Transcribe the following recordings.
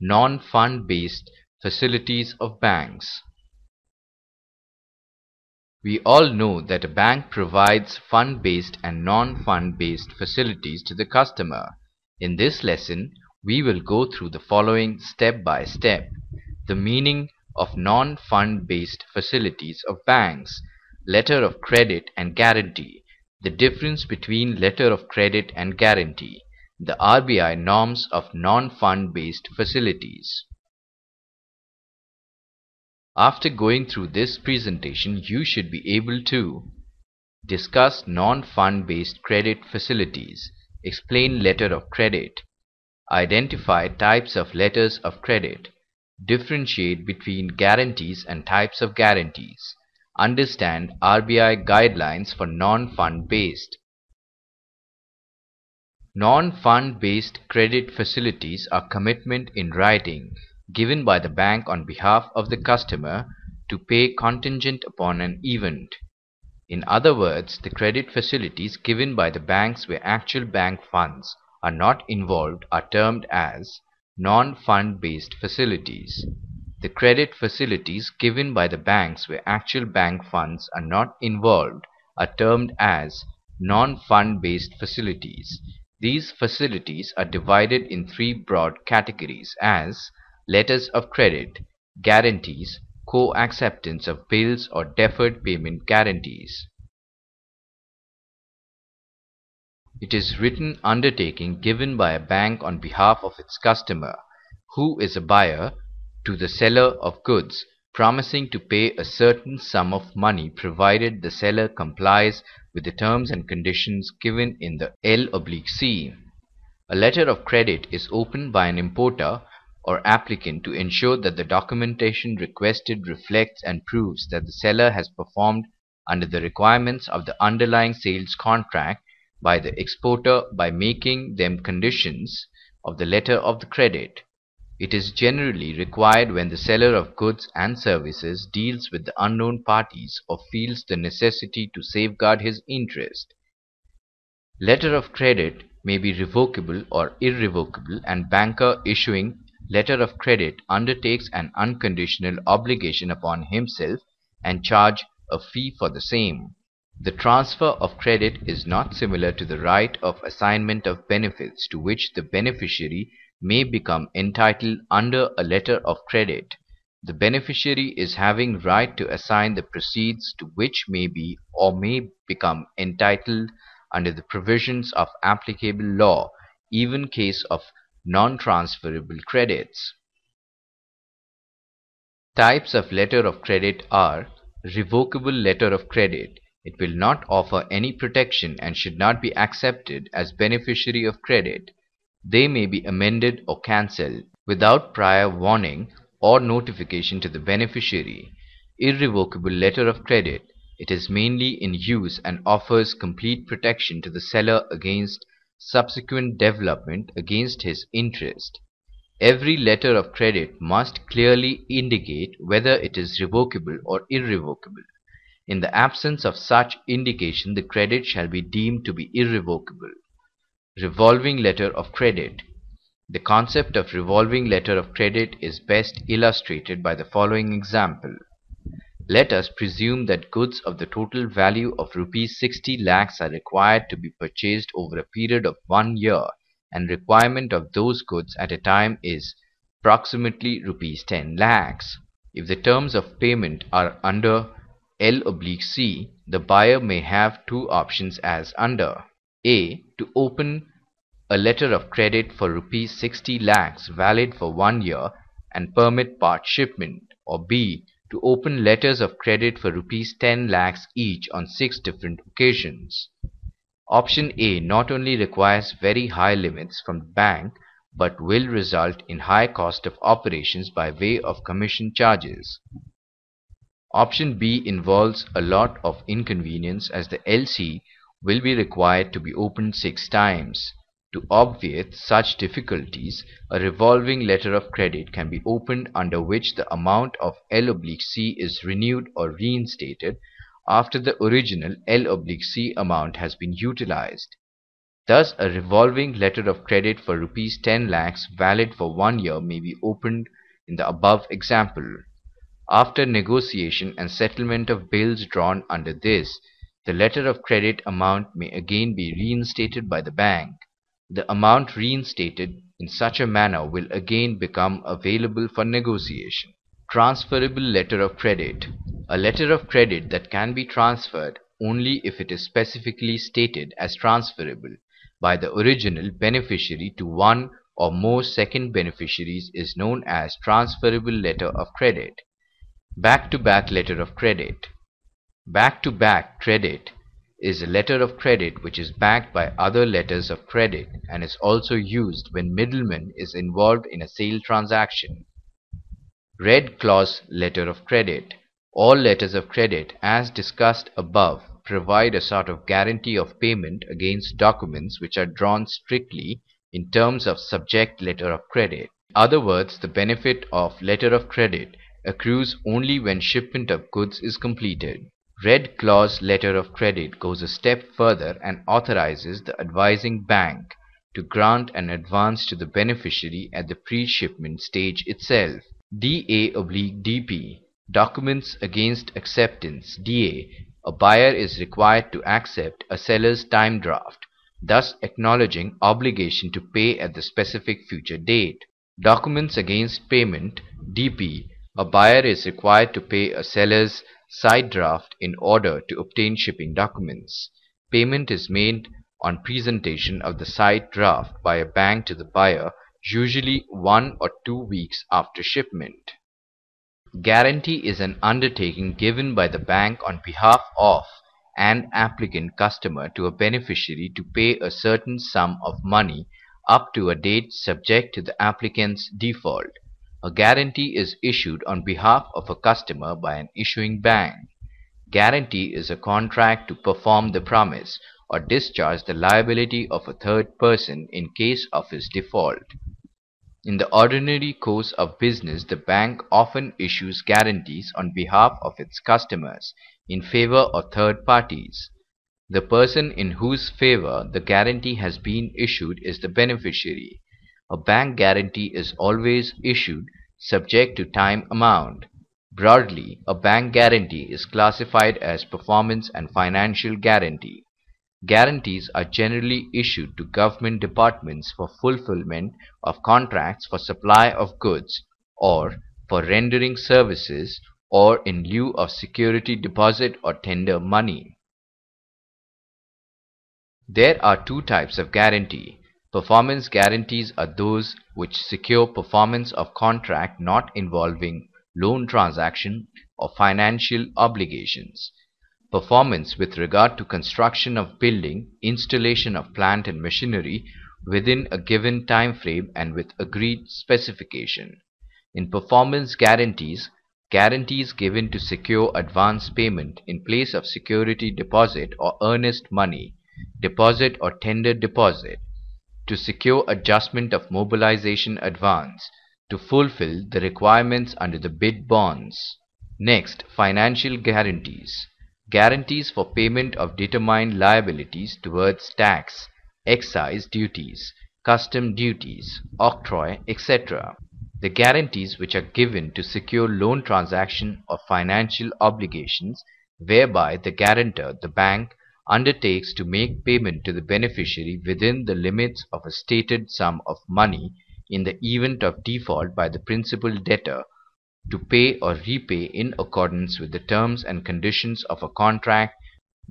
non-fund based facilities of banks. We all know that a bank provides fund-based and non-fund-based facilities to the customer. In this lesson, we will go through the following step by step. The meaning of non-fund based facilities of banks, letter of credit and guarantee, the difference between letter of credit and guarantee, the RBI norms of non-fund based facilities. After going through this presentation, you should be able to discuss non-fund based credit facilities, explain letter of credit, identify types of letters of credit, differentiate between guarantees and types of guarantees, understand RBI guidelines for non-fund based. Non-fund based credit facilities are commitment in writing given by the bank on behalf of the customer to pay contingent upon an event. In other words, the credit facilities given by the banks where actual bank funds are not involved are termed as non-fund based facilities. The credit facilities given by the banks where actual bank funds are not involved are termed as non-fund based facilities. These facilities are divided in three broad categories as letters of credit, guarantees, co-acceptance of bills or deferred payment guarantees. It is written undertaking given by a bank on behalf of its customer, who is a buyer, to the seller of goods, promising to pay a certain sum of money provided the seller complies with the terms and conditions given in the L-C. A letter of credit is opened by an importer or applicant to ensure that the documentation requested reflects and proves that the seller has performed under the requirements of the underlying sales contract by the exporter by making them conditions of the letter of the credit. It is generally required when the seller of goods and services deals with the unknown parties or feels the necessity to safeguard his interest. Letter of credit may be revocable or irrevocable and banker issuing letter of credit undertakes an unconditional obligation upon himself and charge a fee for the same. The transfer of credit is not similar to the right of assignment of benefits to which the beneficiary may become entitled under a letter of credit. The beneficiary is having right to assign the proceeds to which may be or may become entitled under the provisions of applicable law, even case of non-transferable credits. Types of letter of credit are revocable letter of credit. It will not offer any protection and should not be accepted as beneficiary of credit. They may be amended or cancelled without prior warning or notification to the beneficiary. Irrevocable letter of credit. It is mainly in use and offers complete protection to the seller against subsequent development against his interest. Every letter of credit must clearly indicate whether it is revocable or irrevocable. In the absence of such indication, the credit shall be deemed to be irrevocable. Revolving letter of credit. The concept of revolving letter of credit is best illustrated by the following example. Let us presume that goods of the total value of rupees 60 lakhs are required to be purchased over a period of one year and requirement of those goods at a time is approximately rupees 10 lakhs. If the terms of payment are under L oblique C, the buyer may have two options as under A. To open a letter of credit for rupees 60 lakhs valid for one year and permit part shipment or B to open letters of credit for rupees 10 lakhs each on six different occasions. Option A not only requires very high limits from the bank but will result in high cost of operations by way of commission charges. Option B involves a lot of inconvenience as the LC will be required to be opened six times. To obviate such difficulties, a revolving letter of credit can be opened under which the amount of L-C is renewed or reinstated after the original L-C amount has been utilized. Thus, a revolving letter of credit for rupees 10 lakhs valid for one year may be opened in the above example. After negotiation and settlement of bills drawn under this, the letter of credit amount may again be reinstated by the bank. The amount reinstated in such a manner will again become available for negotiation. Transferable letter of credit. A letter of credit that can be transferred only if it is specifically stated as transferable by the original beneficiary to one or more second beneficiaries is known as transferable letter of credit. Back-to-back -back letter of credit. Back-to-back -back credit is a letter of credit which is backed by other letters of credit and is also used when middleman is involved in a sale transaction. Red clause letter of credit. All letters of credit, as discussed above, provide a sort of guarantee of payment against documents which are drawn strictly in terms of subject letter of credit. In other words, the benefit of letter of credit accrues only when shipment of goods is completed. Red clause letter of credit goes a step further and authorizes the advising bank to grant an advance to the beneficiary at the pre-shipment stage itself. DA oblique DP Documents against acceptance. DA A. Buyer is required to accept a seller's time draft, thus acknowledging obligation to pay at the specific future date. Documents against payment. DP A buyer is required to pay a seller's sight draft in order to obtain shipping documents. Payment is made on presentation of the sight draft by a bank to the buyer, usually one or two weeks after shipment. Guarantee is an undertaking given by the bank on behalf of an applicant customer to a beneficiary to pay a certain sum of money up to a date subject to the applicant's default. A guarantee is issued on behalf of a customer by an issuing bank. Guarantee is a contract to perform the promise or discharge the liability of a third person in case of his default. In the ordinary course of business, the bank often issues guarantees on behalf of its customers in favor of third parties. The person in whose favor the guarantee has been issued is the beneficiary. A bank guarantee is always issued subject to time amount. Broadly, a bank guarantee is classified as performance and financial guarantee. Guarantees are generally issued to government departments for fulfillment of contracts for supply of goods or for rendering services or in lieu of security deposit or tender money. There are two types of guarantee. Performance guarantees are those which secure performance of contract not involving loan transaction or financial obligations. Performance with regard to construction of building, installation of plant and machinery within a given time frame and with agreed specification. In performance guarantees, guarantees given to secure advance payment in place of security deposit or earnest money, deposit or tender deposit, to secure adjustment of mobilization advance to fulfill the requirements under the bid bonds. Next, financial guarantees. Guarantees for payment of determined liabilities towards tax, excise duties, custom duties, octroi, etc. The guarantees which are given to secure loan transaction or financial obligations whereby the guarantor, the bank, undertakes to make payment to the beneficiary within the limits of a stated sum of money in the event of default by the principal debtor to pay or repay in accordance with the terms and conditions of a contract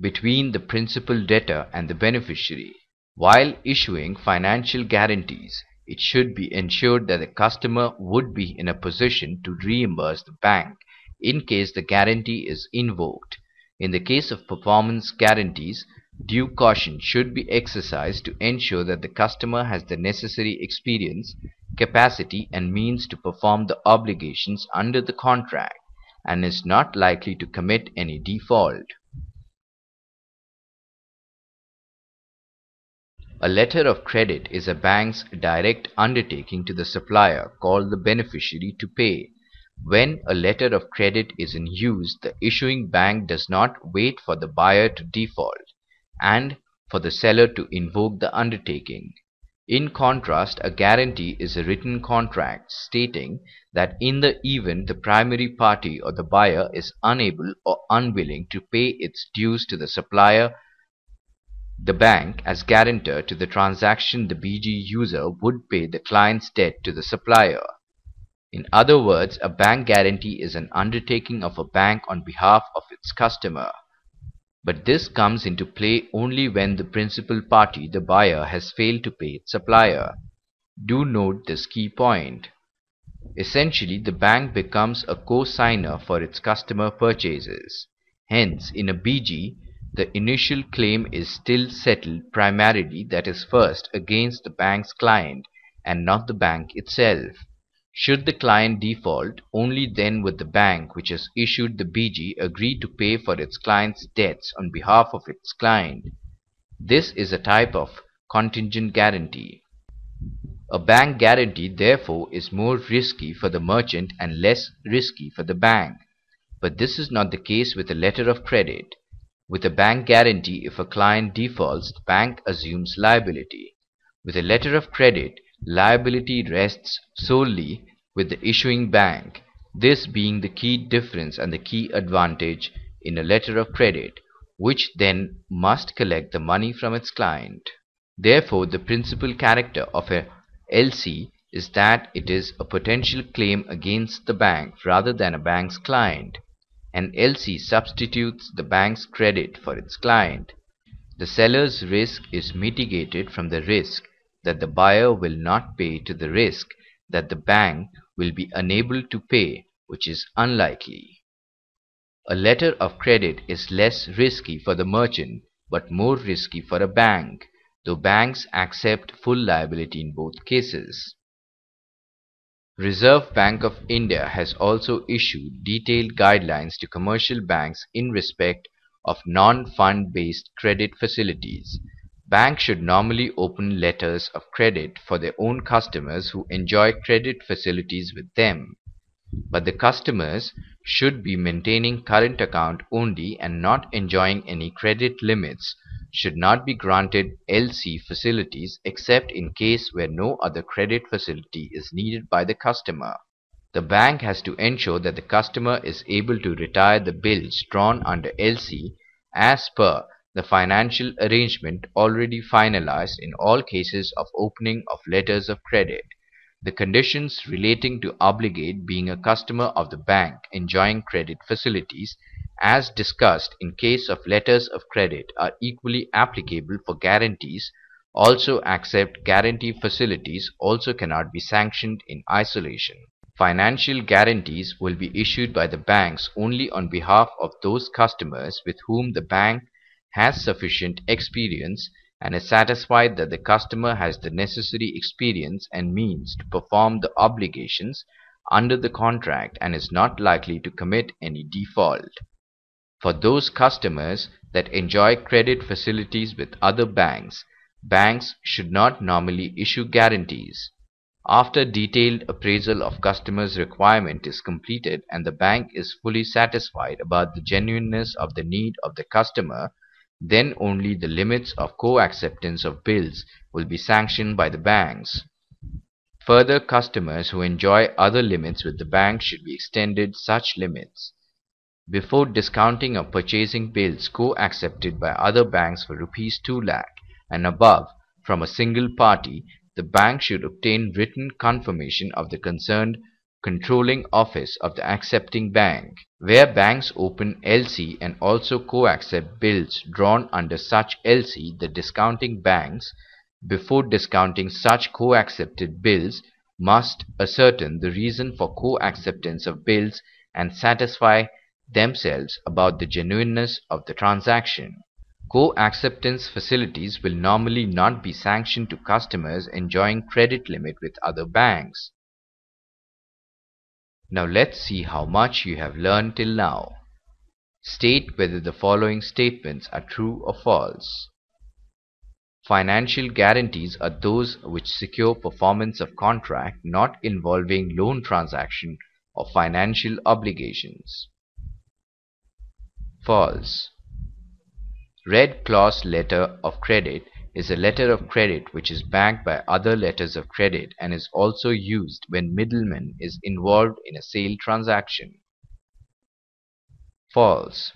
between the principal debtor and the beneficiary. While issuing financial guarantees, it should be ensured that the customer would be in a position to reimburse the bank in case the guarantee is invoked in the case of performance guarantees, due caution should be exercised to ensure that the customer has the necessary experience, capacity and means to perform the obligations under the contract and is not likely to commit any default. A letter of credit is a bank's direct undertaking to the supplier called the beneficiary to pay when a letter of credit is in use, the issuing bank does not wait for the buyer to default, and for the seller to invoke the undertaking. In contrast, a guarantee is a written contract stating that in the event the primary party or the buyer is unable or unwilling to pay its dues to the supplier, the bank as guarantor to the transaction the BG user would pay the client's debt to the supplier. In other words, a bank guarantee is an undertaking of a bank on behalf of its customer. But this comes into play only when the principal party, the buyer, has failed to pay its supplier. Do note this key point. Essentially, the bank becomes a co-signer for its customer purchases. Hence, in a BG, the initial claim is still settled primarily that is first against the bank's client and not the bank itself. Should the client default, only then would the bank which has issued the BG agree to pay for its client's debts on behalf of its client. This is a type of contingent guarantee. A bank guarantee therefore is more risky for the merchant and less risky for the bank. But this is not the case with a letter of credit. With a bank guarantee, if a client defaults, the bank assumes liability. With a letter of credit, liability rests solely with the issuing bank, this being the key difference and the key advantage in a letter of credit, which then must collect the money from its client. Therefore, the principal character of a LC is that it is a potential claim against the bank rather than a bank's client. An LC substitutes the bank's credit for its client. The seller's risk is mitigated from the risk that the buyer will not pay to the risk that the bank will be unable to pay, which is unlikely. A letter of credit is less risky for the merchant but more risky for a bank, though banks accept full liability in both cases. Reserve Bank of India has also issued detailed guidelines to commercial banks in respect of non-fund based credit facilities Banks should normally open letters of credit for their own customers who enjoy credit facilities with them. But the customers should be maintaining current account only and not enjoying any credit limits should not be granted LC facilities except in case where no other credit facility is needed by the customer. The bank has to ensure that the customer is able to retire the bills drawn under LC as per the financial arrangement already finalized in all cases of opening of letters of credit, the conditions relating to obligate being a customer of the bank enjoying credit facilities as discussed in case of letters of credit are equally applicable for guarantees also accept guarantee facilities also cannot be sanctioned in isolation. Financial guarantees will be issued by the banks only on behalf of those customers with whom the bank has sufficient experience and is satisfied that the customer has the necessary experience and means to perform the obligations under the contract and is not likely to commit any default. For those customers that enjoy credit facilities with other banks, banks should not normally issue guarantees. After detailed appraisal of customers' requirement is completed and the bank is fully satisfied about the genuineness of the need of the customer, then only the limits of co-acceptance of bills will be sanctioned by the banks. Further, customers who enjoy other limits with the bank should be extended such limits. Before discounting or purchasing bills co-accepted by other banks for rupees 2 lakh and above from a single party, the bank should obtain written confirmation of the concerned controlling office of the accepting bank, where banks open LC and also co-accept bills drawn under such LC, the discounting banks, before discounting such co-accepted bills, must ascertain the reason for co-acceptance of bills and satisfy themselves about the genuineness of the transaction. Co-acceptance facilities will normally not be sanctioned to customers enjoying credit limit with other banks. Now let's see how much you have learned till now. State whether the following statements are true or false. Financial guarantees are those which secure performance of contract not involving loan transaction or financial obligations. False. Red clause letter of credit is a letter of credit which is backed by other letters of credit and is also used when middleman is involved in a sale transaction. False.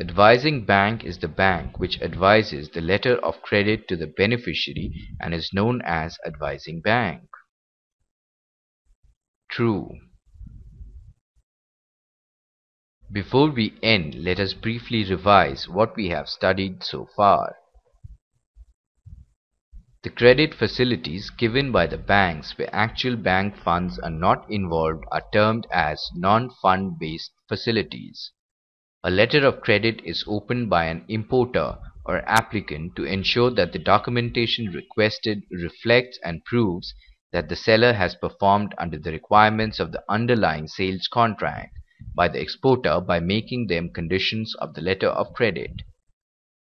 Advising bank is the bank which advises the letter of credit to the beneficiary and is known as advising bank. True. Before we end, let us briefly revise what we have studied so far. The credit facilities given by the banks where actual bank funds are not involved are termed as non-fund based facilities. A letter of credit is opened by an importer or applicant to ensure that the documentation requested reflects and proves that the seller has performed under the requirements of the underlying sales contract by the exporter by making them conditions of the letter of credit.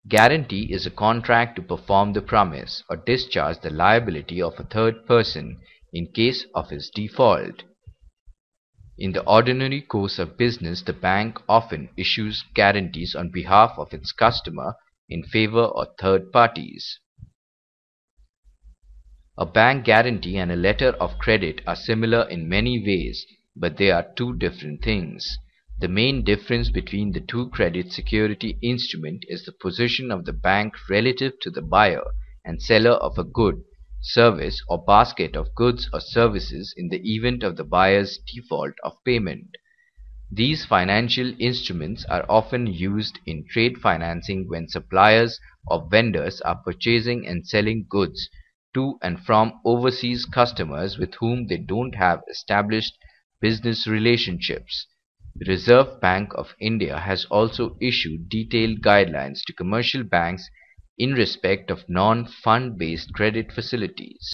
Guarantee is a contract to perform the promise or discharge the liability of a third person in case of his default. In the ordinary course of business the bank often issues guarantees on behalf of its customer in favor of third parties. A bank guarantee and a letter of credit are similar in many ways, but they are two different things. The main difference between the two credit security instrument is the position of the bank relative to the buyer and seller of a good service or basket of goods or services in the event of the buyer's default of payment. These financial instruments are often used in trade financing when suppliers or vendors are purchasing and selling goods to and from overseas customers with whom they don't have established business relationships. The Reserve Bank of India has also issued detailed guidelines to commercial banks in respect of non-fund based credit facilities.